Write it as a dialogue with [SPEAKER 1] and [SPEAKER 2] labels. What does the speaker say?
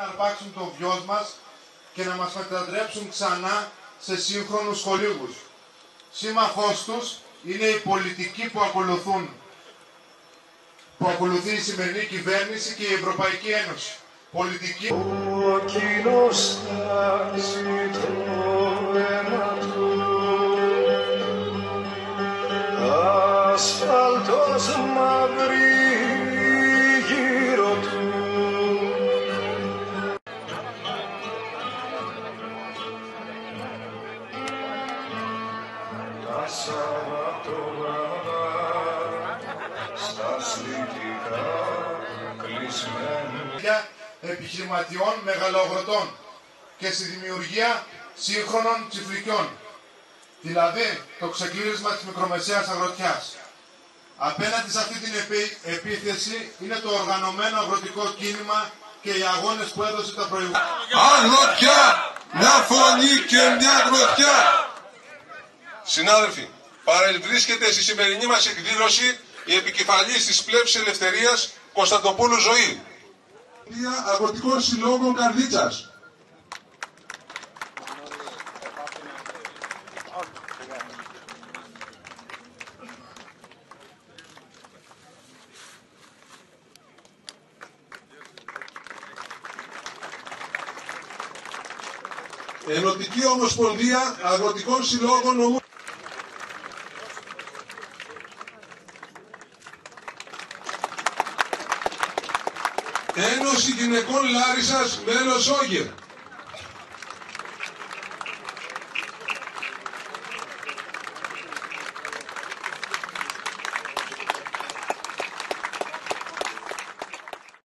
[SPEAKER 1] να αρπάξουν το βιός μας και να μας μετατρέψουν ξανά σε σύγχρονους χολίγους. Σύμμαχός τους είναι οι πολιτικοί που ακολουθούν, που ακολουθεί η σημερινή κυβέρνηση και η Ευρωπαϊκή Ένωση. Πολιτική...
[SPEAKER 2] Ο κοινός τάζει το αίμα του ασφαλτός μαύρης Σαββατοβραδά στα σλητικά κλεισμένοι
[SPEAKER 1] για επιχειρηματιών μεγαλοαγροτών και στη δημιουργία σύγχρονων τσιφλικιών, δηλαδή το ξεκλήρισμα της μικρομεσαίας αγροτιάς. Απέναντι σε αυτή την επί- επίθεση είναι το οργανωμένο αγροτικό κίνημα και οι αγώνες που έδωσε τα προηγούμενα.
[SPEAKER 3] Αγροτιά! Μια φωνή και μια γροθιά! Συνάδελφοι, παρευρίσκεται στη σημερινή μας εκδήλωση η επικεφαλής της Πλεύσης Ελευθερίας Κωνσταντοπούλου Ζωή. Αγροτικών Συλλόγων Καρδίτσας. Ενωτική Ομοσπονδία Αγροτικών Συλλόγων Νομού. Ένωση Γυναικών Λάρισας Μέλος Όγερ.